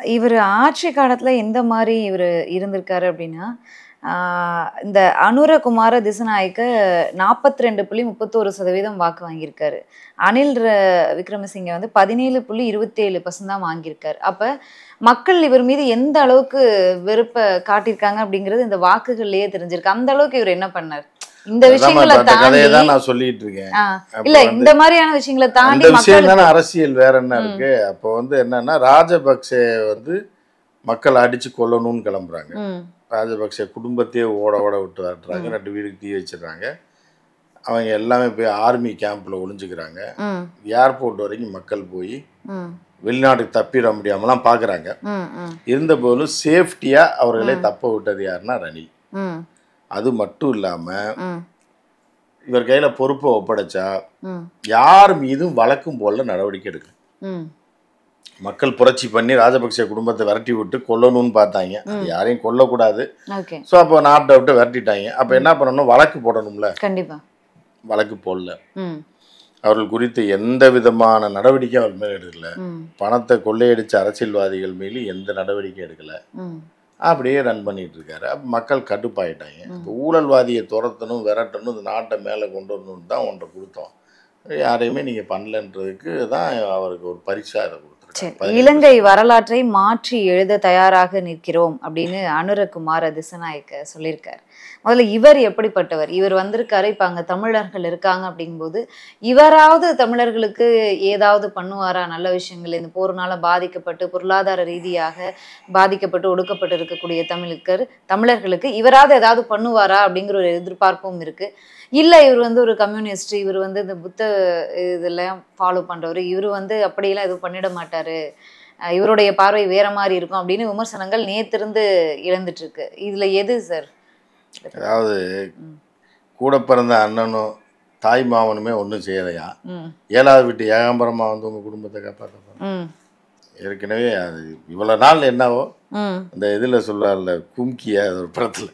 இவர் ஆட்சி காலத்தில் எந்த மாதிரி இவர் இருந்திருக்காரு அப்படின்னா இந்த அனுரகுமார திசநாயக்க நாற்பத்தி ரெண்டு புள்ளி முப்பத்தோரு சதவீதம் வாக்கு வாங்கியிருக்காரு. அனில் ர- விக்ரமசிங்க வந்து பதினேழு புள்ளி இருபத்தேழு பர்சன்ட் தான் வாங்கியிருக்காரு. அப்போ மக்கள் இவர் மீது எந்த அளவுக்கு வெறுப்பை காட்டியிருக்காங்க அப்படிங்கிறது இந்த வாக்குகள்லேயே தெரிஞ்சிருக்கு. அந்த அளவுக்கு இவர் என்ன பண்ணார்? இந்த விஷயங்களை தாண்டி தான் நான் சொல்லிட்டு இருக்கேன். இல்ல இந்த மாதிரியான விஷயங்களை தாண்டி அந்த விஷயம் தானே அரசியல் வேற என்ன இருக்கு? அப்போ வந்து என்னன்னா ராஜபக்சே வந்து மக்கள் அடிச்சு கொல்லணும்னு கிளம்புறாங்க. ராஜபக்சே குடும்பத்தையே ஓட ஓட விட்டு வரட்டுறாங்க ரெண்டு வீடுக்கு தீ வச்சிடுறாங்க. அவங்க எல்லாமே போய் ஆர்மி கேம்ப்ல ஒளிஞ்சுக்கிறாங்க. ஏர்போர்ட் வரைக்கும் மக்கள் போய் வெளிநாட்டுக்கு தப்பிட முடியாமலாம் பார்க்குறாங்க ம், ம், இருந்தபோதும் சேஃப்டியாக அவர்களை தப்ப விட்டது யாருன்னா ரணில். அது மட்டும் இல்லாமல் இவர் கையில் பொறுப்பை ஒப்படைச்சா யார் மீதும் வழக்கும் போல நடவடிக்கை எடுக்கல. மக்கள் புரட்சி பண்ணி ராஜபக்சே குடும்பத்தை விரட்டி விட்டு கொல்லணும்னு பார்த்தாங்க. யாரையும் கொல்லக்கூடாது. ஸோ அப்போ நாட்டை விட்டு விரட்டிட்டாங்க. அப்போ என்ன பண்ணணும் வழக்கு போடணும்ல? கண்டிப்பா. வழக்கு போடல. அவர்கள் குறித்து எந்த விதமான நடவடிக்கையும் அவர் மேலே எடுக்கல. பணத்தை கொள்ளையடிச்ச அரசியல்வாதிகள் மேலே எந்த நடவடிக்கை எடுக்கல. அப்படியே ரன் பண்ணிட்டு இருக்காரு அப்போ மக்கள் கடுப்பாயிட்டாங்க. இப்போ ஊழல்வாதியை துரத்தணும் விரட்டணும் இந்த நாட்டை மேலே கொண்டு வரணும்னு தான் ஒன்றை கொடுத்தோம். யாரையுமே நீங்கள் பண்ணலன்றதுக்கு தான் அவருக்கு ஒரு பரிசா அதை கொடுத்துருக்காங்க. இலங்கை வரலாற்றை மாற்றி எழுத தயாராக நிற்கிறோம் அப்படின்னு அனுரகுமார திசநாயக்க சொல்லியிருக்கார். முதல்ல இவர் எப்படிப்பட்டவர்? இவர் வந்திருக்காரு இப்போ அங்கே தமிழர்கள் இருக்காங்க அப்படிங்கும்போது இவராவது தமிழர்களுக்கு ஏதாவது பண்ணுவாரா? நல்ல விஷயங்கள் இந்த போர்னால பாதிக்கப்பட்டு பொருளாதார ரீதியாக பாதிக்கப்பட்டு ஒடுக்கப்பட்டு இருக்கக்கூடிய தமிழுக்கு தமிழர்களுக்கு இவராவது ஏதாவது பண்ணுவாரா? அப்படிங்கிற ஒரு எதிர்பார்ப்பும் இருக்குது இல்லை இவர் வந்து ஒரு கம்யூனிஸ்ட் இவர் வந்து இந்த புத்த இதெல்லாம் ஃபாலோ பண்ணுறவர் இவர் வந்து அப்படியெல்லாம் எதுவும் பண்ணிட மாட்டார். இவருடைய பார்வை வேற மாதிரி இருக்கும் அப்படின்னு விமர்சனங்கள் நேத்திருந்து இழந்துட்டு இருக்கு. இதுல எது சார் அதாவது கூட பிறந்த அண்ணனும் தாய் மாமனுமே ஒன்றும் செய்யலையா? ஏழாவது வீட்டு ஏகாம்பரமா வந்து உங்க குடும்பத்தை காப்பாற்ற ஏற்கனவே அது இவ்வளோ நாள் என்னவோ அந்த இதில் சொல்றாருல கும்கிய அது ஒரு படத்தில்.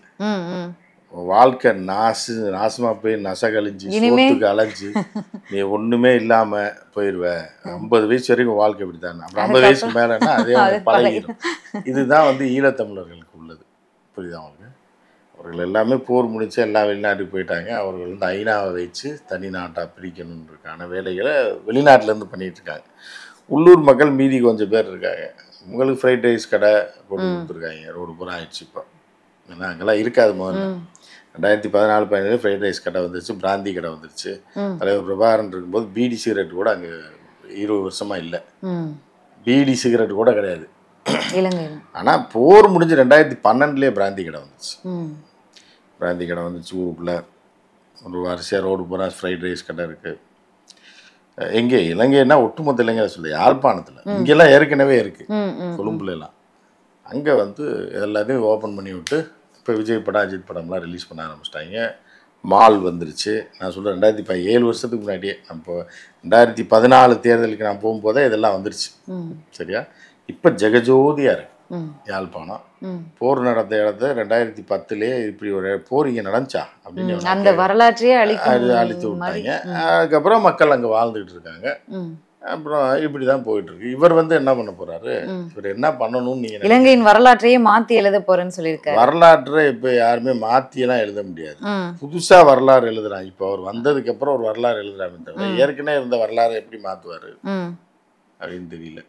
வாழ்க்கை நாசு நாசமா போய் நச கழிஞ்சு இனிமே- சோத்துக்கு அலைஞ்சு நீ ஒண்ணுமே இல்லாம போயிருவ. ஐம்பது வயசு வரைக்கும் வாழ்க்கை இப்படித்தானே. அப்புறம் ஐம்பது வயசுக்கு மேலன்னா அதே பழகிடும் இதுதான் வந்து ஈழத்தமிழர்களுக்கு உள்ளது. புரியுதா அவங்களுக்கு அவர்கள் எல்லாமே போர் முடிச்சு எல்லாம் வெளிநாட்டுக்கு போயிட்டாங்க. அவர்கள் வந்து ஐநாவை வச்சு தனி நாட்டாக பிரிக்கணுன்றதுக்கான வேலைகளை வெளிநாட்டுல இருந்து பண்ணிட்டு இருக்காங்க. உள்ளூர் மக்கள் மீதி கொஞ்சம் பேர் இருக்காங்க. உங்களுக்கு ஃப்ரைட் ரைஸ் கடை போட்டு கொடுத்துருக்காங்க. ரோடு பூரா ஆயிடுச்சு இப்போ. ஏன்னா அங்கெல்லாம் இருக்காது முதல்ல. ரெண்டாயிரத்தி பதினாலு பதினேழு ஃப்ரைட் ரைஸ் கடை வந்துருச்சு பிராந்தி கடை வந்துருச்சு. தலைவர் பிரபாகரன் இருக்கும்போது பீடி சிகரெட் கூட அங்கே இருபது வருஷமா இல்லை. பீடி சிகரெட் கூட கிடையாது. ஆனால் போர் முடிஞ்சு ரெண்டாயிரத்தி பன்னெண்டுலேயே பிராந்தி கடை வந்துச்சு. பிராந்தி கடை வந்துச்சு ஊருக்குள்ளே ஒரு வரிசையாக ரோடு பூரா ஃப்ரைட் ரைஸ் கடை இருக்குது எங்கே? இலங்கைன்னா ஒட்டுமொத்த இலங்கையில சொல்ல யாழ்ப்பாணத்தில். இங்கெல்லாம் ஏற்கனவே இருக்குது ம் ம் கொழும்புல எல்லாம். அங்கே வந்து எல்லாத்தையும் ஓப்பன் பண்ணி விட்டு இப்போ விஜய் படம் அஜித் படம்லாம் ரிலீஸ் பண்ண ஆரம்பிச்சிட்டாங்க. மால் வந்துருச்சு. நான் சொல்கிறேன் ரெண்டாயிரத்தி ப ஏழு வருஷத்துக்கு முன்னாடியே நம்ம ரெண்டாயிரத்தி பதினாலு தேர்தலுக்கு நான் போகும்போதே இதெல்லாம் வந்துருச்சு. சரியா? இப்போ ஜெகஜோதியாக இருக்கு. ம் யாழ்ப்பாணம். போர் நடந்த இடத்த ரெண்டாயிரத்தி பத்துலேயே இப்படி ஒரு போர் இங்கே நடந்துச்சா? அப்படின்னு. அந்த வரலாற்றையே அழித்து மாதிரி. விட்டாங்க. அதுக்கப்புறம் மக்கள் அங்கே வாழ்ந்துகிட்டு இருக்காங்க. அப்புறம் இப்படி தான் போயிட்டு இருக்கு இவர் வந்து என்ன பண்ண போறாரு. இவர் என்ன பண்ணணும்னு நீங்க இலங்கையின் வரலாற்றையே மாத்தி எழுத போறேன்னு சொல்லியிருக்காரு. வரலாற்றை இப்போ யாருமே மாற்றியெல்லாம் எழுத முடியாது. புதுசா வரலாறு எழுதுறாங்க. இப்போ அவர் வந்ததுக்கு அப்புறம் ஒரு வரலாறு எழுதுறாங்க தவிர ஏற்கனவே இருந்த வரலாறு எப்படி மாத்துவாரு? அப்படின்னு தெரியல.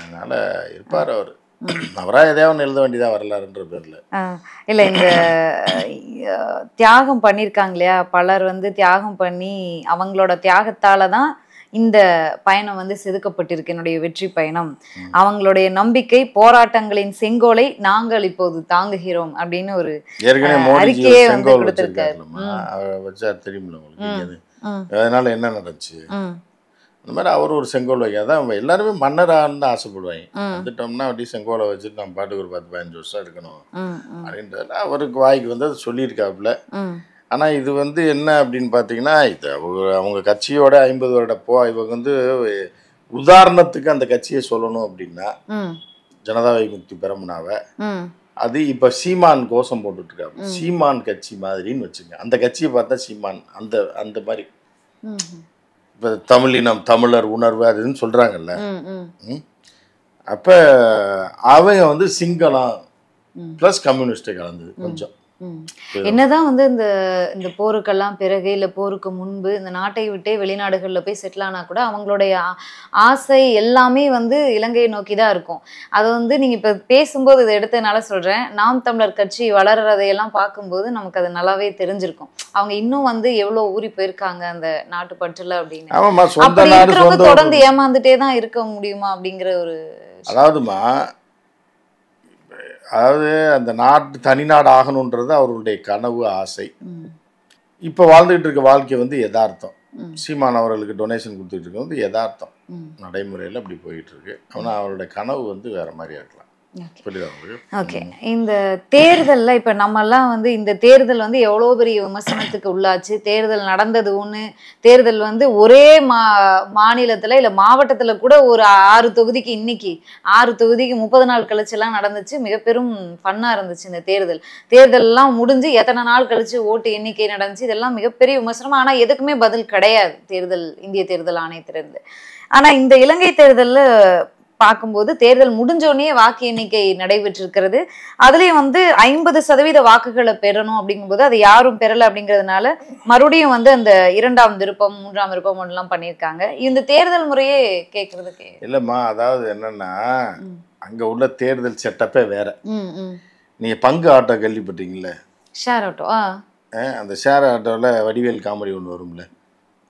அதனால இருப்பார் அவர். அவரா எதையாவது ஒன்று எழுத வேண்டியதா வரலாறுன்ற பேர்ல. இல்ல இந்த தியாகம் பண்ணியிருக்காங்க இல்லையா பலர் வந்து தியாகம் பண்ணி அவங்களோட தியாகத்தால தான் இந்த பயணம் வந்து செதுக்கப்பட்டிருக்கு என்னுடைய வெற்றி பயணம். அவங்களுடைய நம்பிக்கை போராட்டங்களின் செங்கோலை நாங்கள் இப்போது தாங்குகிறோம் அப்படின்னு ஒரு அறிக்கையே வந்து கொடுத்திருக்காரு. தெரியுமில்ல உங்களுக்கு அதனால என்ன நடந்துச்சு? ம், அந்த மாதிரி அவர் ஒரு செங்கோல் வைக்க அதான் அவங்க எல்லாருமே மன்னரான்னு தான் ஆசைப்படுவாங்க. வந்துட்டோம்னா அப்படியே செங்கோலை வச்சுட்டு நம்ம பாட்டுக்கு ஒரு பத்து பதினஞ்சு வருஷம் இருக்கணும். அப்படின்றதுல அவருக்கு வாய்க்கு வந்து அது சொல்லியிருக்காப்புல. ஆனால் இது வந்து என்ன அப்படின்னு பார்த்தீங்கன்னா இது அவங்க அவங்க கட்சியோட ஐம்பது வருட போ இவங்க வந்து உதாரணத்துக்கு அந்த கட்சியை சொல்லணும் அப்படின்னா ஜனதா விமுக்தி பெரமுனாவை அது இப்போ சீமான் கோஷம் போட்டுட்டு இருக்காங்க சீமான் கட்சி மாதிரின்னு வச்சுங்க. அந்த கட்சியை பார்த்தா சீமான் அந்த அந்த மாதிரி. இப்போ தமிழினம் தமிழர் உணர்வு அதுன்னு சொல்கிறாங்கல்ல அப்போ அவங்க வந்து சிங்களம். ப்ளஸ் கம்யூனிஸ்ட்டு கலந்தது கொஞ்சம். என்னதான் வந்து இந்த இந்த போருக்கெல்லாம் பிறகு இல்ல போருக்கு முன்பு இந்த நாட்டை விட்டே வெளிநாடுகள்ல போய் செட்டில் ஆனா கூட அவங்களுடைய ஆசை எல்லாமே வந்து இலங்கையை நோக்கி தான் இருக்கும். அதை வந்து நீங்க இப்ப பேசும்போது இதை எடுத்ததுனால சொல்றேன். நாம் தமிழர் கட்சி வளர்றதையெல்லாம் பார்க்கும்போது நமக்கு அது நல்லாவே தெரிஞ்சிருக்கும். அவங்க இன்னும் வந்து எவ்வளவு ஊறி போயிருக்காங்க அந்த நாட்டு பற்றுல அப்படின்னு அப்படி இருக்கிறவங்க தொடர்ந்து ஏமாந்துட்டே தான் இருக்க முடியுமா அப்படிங்கிற ஒரு அதாவதுமா அதாவது அந்த நாட்டு தனிநாடு ஆகணுன்றது அவருடைய கனவு ஆசை. இப்போ வாழ்ந்துகிட்டு இருக்க வாழ்க்கை வந்து யதார்த்தம். சீமான் அவர்களுக்கு டொனேஷன் கொடுத்துட்டு இருக்க வந்து யதார்த்தம். நடைமுறையில் அப்படி போயிட்டு இருக்கு. ஆனால் அவருடைய கனவு வந்து வேற மாதிரியா இருக்கலாம். ஓகே இந்த தேர்தல்ல இப்ப நம்ம எல்லாம் வந்து இந்த தேர்தல் வந்து எவ்வளவு பெரிய விமர்சனத்துக்கு உள்ளாச்சு? தேர்தல் நடந்தது ஒண்ணு தேர்தல் வந்து ஒரே மா மாநிலத்துல இல்ல மாவட்டத்துல கூட ஒரு ஆறு தொகுதிக்கு இன்னைக்கு ஆறு தொகுதிக்கு முப்பது நாள் கழிச்சு எல்லாம் நடந்துச்சு. மிக பெரும் ஃபன்னா இருந்துச்சு இந்த தேர்தல். தேர்தல் எல்லாம் முடிஞ்சு எத்தனை நாள் கழிச்சு ஓட்டு எண்ணிக்கை நடந்துச்சு? இதெல்லாம் மிகப்பெரிய விமர்சனம். ஆனா எதுக்குமே பதில் கிடையாது தேர்தல் இந்திய தேர்தல் ஆணையத்திலிருந்து. ஆனா இந்த இலங்கை தேர்தல்ல பார்க்கும்போது தேர்தல் முடிஞ்சோடனே வாக்கு எண்ணிக்கை நடைபெற்றிருக்கிறது. அதுலயும் வந்து ஐம்பது சதவீத வாக்குகளை பெறணும் அப்படிங்கும்போது அது யாரும் பெறல அப்படிங்கிறதுனால மறுபடியும் வந்து அந்த இரண்டாம் விருப்பம் மூன்றாம் விருப்பம் எல்லாம் பண்ணியிருக்காங்க. இந்த தேர்தல் முறையே கேட்கறதுக்கு இல்லைம்மா அதாவது என்னன்னா. அங்கே உள்ள தேர்தல் செட்டப்பே வேற. நீங்கள் பங்கு ஆட்டோ கேள்விப்பட்டீங்கல்ல? ஷேர் ஆட்டோ அந்த ஷேர் ஆட்டோவில் வடிவேல் காமெடி ஒன்று வரும்ல?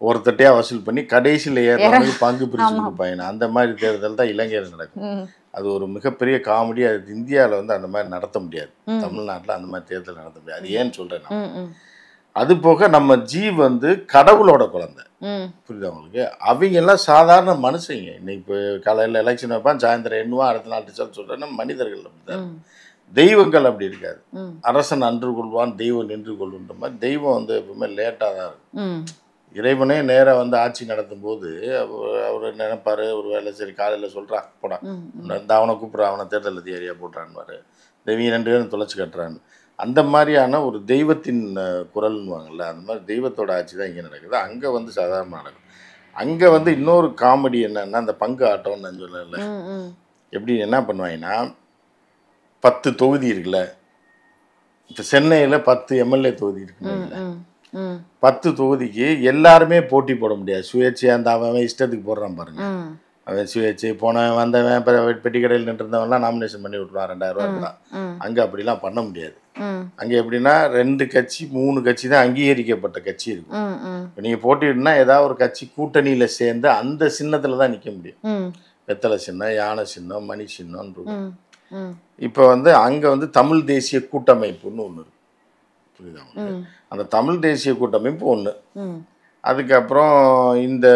ஒருத்தட்டையா வசூல் பண்ணி கடைசியில் ஏறவங்களுக்கு பங்கு பிரிச்சு கொடுப்பாங்க. அந்த மாதிரி தேர்தல் தான் இலங்கையில் நடக்கும். அது ஒரு மிகப்பெரிய காமெடி அது இந்தியாவில் வந்து அந்த மாதிரி நடத்த முடியாது. தமிழ்நாட்டில் அந்த மாதிரி தேர்தல் நடத்த முடியாது. அது ஏன்னு சொல்கிறேன் நான். அது போக நம்ம ஜீ வந்து கடவுளோட குழந்தை. புரியுதா உங்களுக்கு? அவங்க எல்லாம் சாதாரண மனுஷங்க. இன்னைக்கு இப்போ காலையில் எலெக்ஷன் வைப்பான் சாயந்தரம் எண்ணுவான் அடுத்த நாள் ரிசல்ட் சொல்கிறேன்னா மனிதர்கள் அப்படிதான் தெய்வங்கள் அப்படி இருக்காது. அரசன் அன்று கொள்வான் தெய்வம் நின்று கொள்ளுன்ற மாதிரி தெய்வம் வந்து எப்பவுமே லேட்டாக தான் இருக்கும். இறைவனே நேராக வந்து ஆட்சி நடத்தும் போது அவர் அவர் நினைப்பாரு? ஒரு வேலை சரி காலையில் சொல்கிறா போடா. இந்த அவனை கூப்பிட்றான் அவனை தேர்தல் அதிகாரியாக போட்டான்வாரு தெய்வம் ரெண்டு பேரும் தொலைச்சி கட்டுறான்னு. அந்த மாதிரியான ஒரு தெய்வத்தின் அஹ், குரல்னுவாங்கல்ல அந்த மாதிரி தெய்வத்தோட ஆட்சி தான் இங்கே நடக்குது. அங்கே வந்து சாதாரண நடக்கும். அங்கே வந்து இன்னொரு காமெடி என்னன்னா அந்த பங்கு ஆட்டம்னு நான் சொல்லல எப்படி என்ன பண்ணுவாங்கன்னா பத்து தொகுதி இருக்குல்ல இப்போ சென்னையில் பத்து எம்எல்ஏ தொகுதி இருக்குன்னு பத்து தொகுதிக்கு எல்லாருமே போட்டி போட முடியாது. சுயேட்சையா அந்த அவன் இஷ்டத்துக்கு போடுறான் பாருங்க. அவன் சுயேட்சை போனவன் வந்தவன் பெட்டி கடையில் நின்றுருந்தவன்லாம் நாமினேஷன் பண்ணி விட்டுருவான் ரெண்டாயிரம் ரூபா அங்கே அப்படிலாம் பண்ண முடியாது. அங்கே எப்படின்னா ரெண்டு கட்சி மூணு கட்சி தான் அங்கீகரிக்கப்பட்ட கட்சி இருக்கும். இப்போ நீங்கள் போட்டிடுனா ஏதாவது ஒரு கட்சி கூட்டணியில் சேர்ந்து அந்த சின்னத்தில் தான் நிற்க முடியும். வெத்தலை சின்னம் யானை சின்னம் மணி சின்னம்னு இருக்கும் இப்போ வந்து அங்கே வந்து தமிழ் தேசிய கூட்டமைப்புன்னு ஒன்று இருக்கு. புரியுதா அந்த தமிழ் தேசிய கூட்டமைப்பு ஒன்று அதுக்கப்புறம் இந்த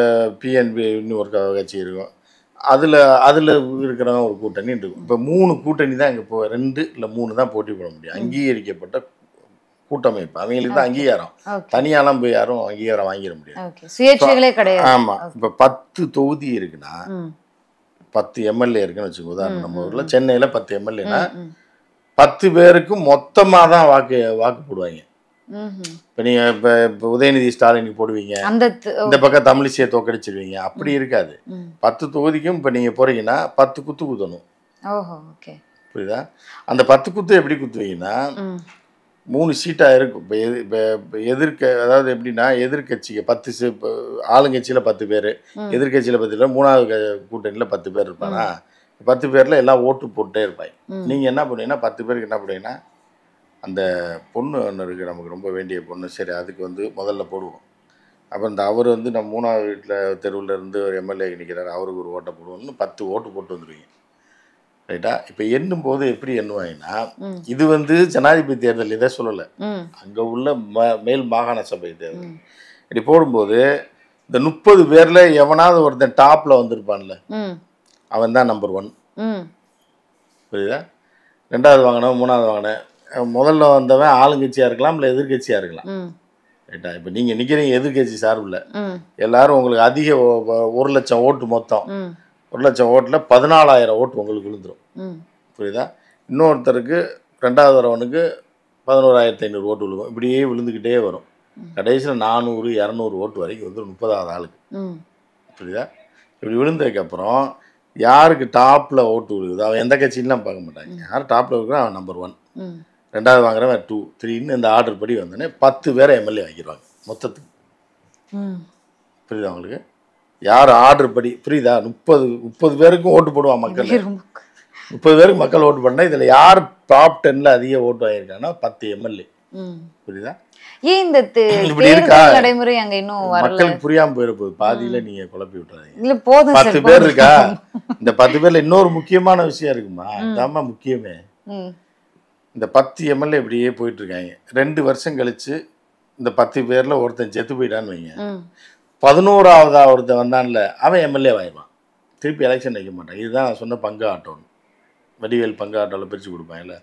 பிஎன்பி க- கட்சி இருக்கும். அதில் அதில் இருக்கிறவங்க ஒரு கூட்டணி இருக்கும். இப்போ மூணு கூட்டணி தான் இங்கே இப்போ ரெண்டு இல்லை மூணு தான் போட்டி போட முடியும். அங்கீகரிக்கப்பட்ட கூட்டமைப்பு. அவங்களுக்கு தான் அங்கீகாரம். தனியாலாம் போய் யாரும் அங்கீகாரம் வாங்கிட முடியாது. ஆமாம் இப்போ பத்து தொகுதி இருக்குன்னா பத்து எம்எல்ஏ இருக்குன்னு வச்சுக்கோ உதாரணம் நம்ம ஊரில் சென்னையில் பத்து எம்எல்ஏனா பத்து பேருக்கு மொத்தமாக தான் வாக்கு வாக்கு போடுவாங்க. இப்போ நீங்கள் இப்போ இப்போ உதயநிதி ஸ்டாலினுக்கு போடுவீங்க. இந்த பக்கம் தமிழிசையை தோக்கடிச்சிருவீங்க. அப்படி இருக்காது. பத்து தொகுதிக்கும் இப்போ நீங்கள் போறீங்கன்னா பத்து குத்து குத்தணும். புரியுதா? அந்த பத்து குத்து எப்படி குத்துவீங்கன்னா மூணு சீட்டாக இருக்கும். இப்போ எது இப்போ எதிர்க்க அதாவது எப்படின்னா எதிர்க்கட்சிக்கு பத்து இப்போ ஆளுங்கட்சியில் பத்து பேர் எதிர்க்கட்சியில் பத்து பேர் மூணாவது கூட்டணியில் பத்து பேர் இருப்பானா? பத்து பேரில் எல்லாம் ஓட்டு போட்டே இருப்பாங்க. ம். நீங்கள் என்ன பண்ணுவீங்கன்னா பத்து பேருக்கு என்ன பண்ணுவீங்கன்னா அந்த பொண்ணு ஒன்று இருக்குது நமக்கு ரொம்ப வேண்டிய பொண்ணு. சரி அதுக்கு வந்து முதல்ல போடுவோம். அப்போ இந்த அவர் வந்து நம்ம மூணாவது வீட்டில் தெருவில் இருந்து ஒரு எம்எல்ஏ நிற்கிறாரு அவருக்கு ஒரு ஓட்டை போடுவோம்னு பத்து ஓட்டு போட்டு வந்துடுவீங்க ரைட்டா இப்போ எண்ணும் போது எப்படி எண்ணுவாங்கன்னா. இது வந்து ஜனாதிபதி தேர்தல் இதை சொல்லலை. அங்கே உள்ள ம மேல் மாகாண சபை தேர்தல். இப்படி போடும்போது இந்த முப்பது பேரில் எவனாவது ஒருத்தன் டாப்பில் வந்திருப்பான்ல. அவன் தான் நம்பர் ஒன் புரியுதா? ரெண்டாவது வாங்கினவன் மூணாவது வாங்கினேன் முதல்ல வந்தவன் ஆளுங்கட்சியாக இருக்கலாம் இல்லை எதிர்க்கட்சியாக இருக்கலாம். ரைட்டா இப்போ நீங்கள் நிற்கிறீங்க எதிர்க்கட்சி சார்பில் எல்லாரும் உங்களுக்கு அதிக ஒரு லட்சம் ஓட்டு மொத்தம். ஒரு லட்சம் ஓட்டில் பதினாலாயிரம் ஓட்டு உங்களுக்கு விழுந்துரும். ம். புரியுதா? இன்னொருத்தருக்கு ரெண்டாவது வரவனுக்கு பதினோராயிரத்தி ஐநூறு ஓட்டு விழுகும். இப்படியே விழுந்துக்கிட்டே வரும். கடைசியில் நானூறு இரநூறு ஓட்டு வரைக்கும் வந்து முப்பதாவது ஆளுக்கு. ம். புரியுதா? இப்படி விழுந்ததுக்கப்புறம் யாருக்கு டாப்பில் ஓட்டு விழுகுதோ அவன் எந்த கட்சின்லாம் பார்க்க மாட்டாங்க யார் டாப்பில் இருக்கிறோம் அவன் நம்பர் ஒன் ரெண்டாவது வாங்குறவன் டூ த்ரீன்னு இந்த ஆர்டர் படி வந்தோடனே பத்து பேரை எம்எல்ஏ வாங்கிடுவாங்க மொத்தத்துக்கு. புரியுதா உங்களுக்கு? யார் ஆர்டர் படி புரியுதா? முப்பது முப்பது பேருக்கும் ஓட்டு போடுவான் மக்கள். முப்பது பேருக்கு மக்கள் ஓட்டு பண்ணால் இதில் யார் டாப் டென்னில் அதிக ஓட்டு வாங்கியிருக்காங்கன்னா பத்து எம்எல்ஏ புரியுதா? ஏன் இந்த? தேர்தல் நடைமுறை அங்க இன்னும் வரல? புரியாம போயிட போகுது பாதியில நீங்க குழப்பி விட்டுறாதீங்க. இல்ல போதும் பத்து பேர் இருக்கா? இந்த பத்து பேர்ல இன்னொரு முக்கியமான விஷயம் இருக்குமா? இதாம்மா முக்கியமே. இந்த பத்து எம்எல்ஏ இப்படியே போயிட்டு இருக்காங்க ரெண்டு வருஷம் கழிச்சு இந்த பத்து பேர்ல ஒருத்தன் செத்து போயிட்டான்னு வைங்க. பதினோராவதா ஒருத்தன் வந்தான்ல அவன் எம்எல்ஏ ஆயிடுவான். திருப்பி எலெக்ஷன் வைக்க மாட்டான். இதுதான் நான் சொன்ன பங்கு ஆட்டோன்னு. வடிவேல் பங்கு ஆட்டோவில் பிரித்து கொடுப்பாங்கல்ல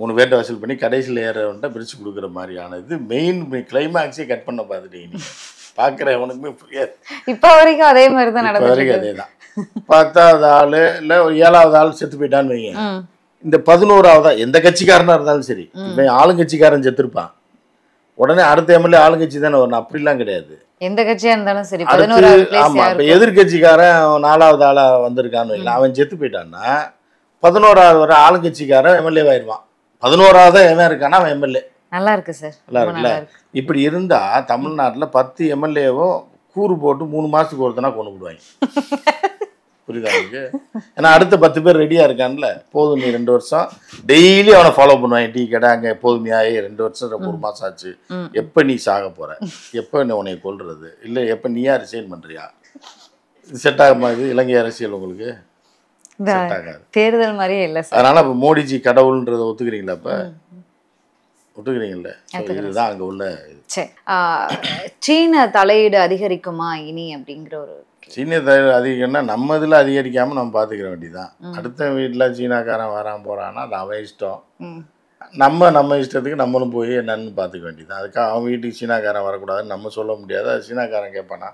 மூணு பேர்ட்ட வசூல் பண்ணி கடைசியில் ஏறவன்ட்ட பிரித்து கொடுக்குற மாதிரியான இது மெயின் கிளைமேக்ஸே கட் பண்ண பார்த்துட்டீங்க பார்க்குற எவனுக்குமே புரியாது. இப்ப வரைக்கும் அதே மாதிரி தான் நடந்துட்டு வரைக்கும் அதே தான் பத்தாவது ஆள் இல்லை ஒரு ஏழாவது ஆள் செத்து போயிட்டான்னு வைங்க இந்த பதினோராவதா எந்த கட்சிக்காரனா இருந்தாலும் சரி இவன் ஆளுங்கட்சிக்காரன் செத்துருப்பான். உடனே அடுத்த எம்எல்ஏ ஆளுங்கட்சி தானே வரணும் அப்படிலாம் கிடையாது. எந்த கட்சியா இருந்தாலும் சரி ஆமா இப்ப எதிர்கட்சிக்காரன் நாலாவது ஆளா வந்திருக்கான்னு வைங்களேன் அவன் செத்து போயிட்டான்னா பதினோராவது வர ஆளுங்கட்சிக்காரன் எம்எல்ஏ ஆயிடுவான் பதினோராவது எவன் இருக்கானா அவன் எம்எல்ஏ நல்லா இருக்கு சார். நல்லா இருக்குல்ல இப்படி இருந்தா தமிழ்நாட்டுல பத்து எம்எல்ஏவும் கூறு போட்டு மூணு மாசத்துக்கு ஒருத்தனா கொண்டு விடுவாங்க புரியுதா உங்களுக்கு? ஏன்னா அடுத்த பத்து பேர் ரெடியா இருக்கான்ல போதும் நீ ரெண்டு வருஷம். டெய்லி அவனை ஃபாலோ பண்ணுவாங்க. டீ கடை அங்கே போதுமையாயே ரெண்டு வருஷம் ஒரு மாசம் ஆச்சு. எப்போ நீ சாக போற? எப்போ உன்னை கொல்றது? இல்லை எப்போ நீயா ரிசைன் பண்றியா? செட் ஆகுமா இது? இலங்கை அரசியல் உங்களுக்கு? தேர்தல் மாதிரியே இல்லை சார் அதனால இப்போ மோடிஜி கடவுள்ன்றதை ஒத்துக்கிறீங்களா இப்போ ஒத்துக்கிறீங்கல்ல. இதுதான் அங்கே உள்ள சீன தலையீடு அதிகரிக்குமா இனி அப்படிங்கிற ஒரு சீன தயிர் அதிகம்னா நம்ம இதில் அதிகரிக்காம நம்ம பார்த்துக்கிற வேண்டியதுதான். அடுத்த வீட்டில் சீனாக்காரன் வரான் போறான்னா அது அவன் இஷ்டம். நம்ம நம்ம இஷ்டத்துக்கு நம்மளும் போய் என்னன்னு பார்த்துக்க வேண்டியதுதான். அதுக்காக அவன் வீட்டுக்கு சீனாக்காரன் வரக்கூடாதுன்னு நம்ம சொல்ல முடியாது. அது சீனாக்காரன் கேட்பானா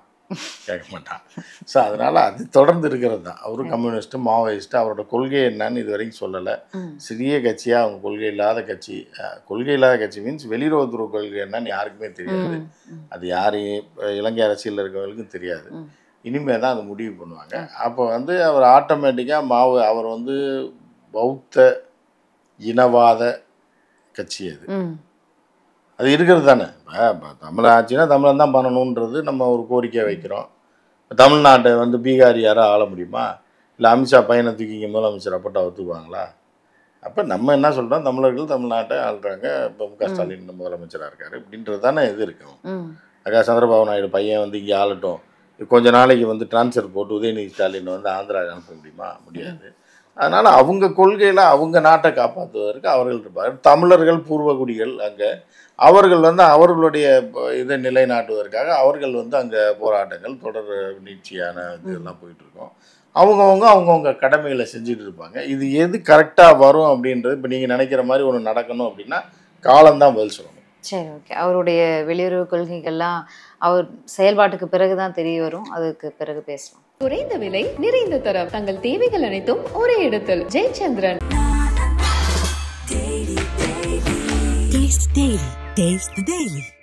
கேட்க மாட்டான் ஸோ அதனால அது தொடர்ந்து இருக்கிறது தான். அவரும் கம்யூனிஸ்ட்டு மாவோயிஸ்ட்டு அவரோட கொள்கை என்னன்னு இது வரைக்கும் சொல்லலை. சிறிய கட்சியாக அவங்க கொள்கை இல்லாத கட்சி கொள்கை இல்லாத கட்சி மீன்ஸ் வெளியுறவுத்துறை கொள்கை என்னன்னு யாருக்குமே தெரியாது. அது யாரையும் இப்ப இலங்கை அரசியலில் இருக்கவங்களுக்கும் தெரியாது. ம். இனிமே தான் அது முடிவு பண்ணுவாங்க. அப்போ வந்து அவர் ஆட்டோமேட்டிக்காக மாவு அவர் வந்து பௌத்த இனவாத கட்சி அது. அது இருக்கிறது தானே. இப்போ தமிழ் ஆட்சினா தமிழன் தான் பண்ணணுன்றது நம்ம ஒரு கோரிக்கை வைக்கிறோம். தமிழ்நாட்டை வந்து பீகார் யாரும் ஆள முடியுமா? இல்லை அமித்ஷா பையனை தூக்கி இங்கே முதலமைச்சர் அப்பட்டா ஒத்துக்குவாங்களா? அப்போ நம்ம என்ன சொல்கிறோம் தமிழர்கள் தமிழ்நாட்டை ஆள்றாங்க. இப்போ மு க ஸ்டாலின் முதலமைச்சராக இருக்காரு. இப்படின்றது தானே இது இருக்கும். அக்கா சந்திரபாபு நாயுடு பையன் வந்து இங்கே ஆளட்டும். கொஞ்ச நாளைக்கு வந்து ட்ரான்ஸ்ஃபர் போட்டு உதயநிதி ஸ்டாலின் வந்து ஆந்திராவுக்கு அனுப்ப முடியுமா? முடியாது. அதனால் அவங்க கொள்கையில் அவங்க நாட்டை காப்பாற்றுவதற்கு அவர்கள் இருப்பார் தமிழர்கள் பூர்வகுடிகள் அங்கே அவர்கள் வந்து அவர்களுடைய இதை நிலைநாட்டுவதற்காக அவர்கள் வந்து அங்கே போராட்டங்கள் தொடர் நீட்சியான இதெல்லாம் போயிட்டு இருக்கோம் அவங்கவுங்க அவங்கவுங்க கடமைகளை செஞ்சுட்டு இருப்பாங்க. இது எது கரெக்டாக வரும் அப்படின்றது இப்போ நீங்கள் நினைக்கிற மாதிரி ஒன்று நடக்கணும் அப்படின்னா காலம்தான் பதில் சொல்லணும். சரி ஓகே அவருடைய வெளியுறவு கொள்கைகள்லாம் அவர் செயல்பாட்டுக்கு பிறகுதான் தெரிய வரும். அதுக்கு பிறகு பேசலாம் குறைந்த விலை நிறைந்த தரம். தங்கள் தேவைகள் அனைத்தும் ஒரே இடத்தில். ஜெயச்சந்திரன். Taste the Daily.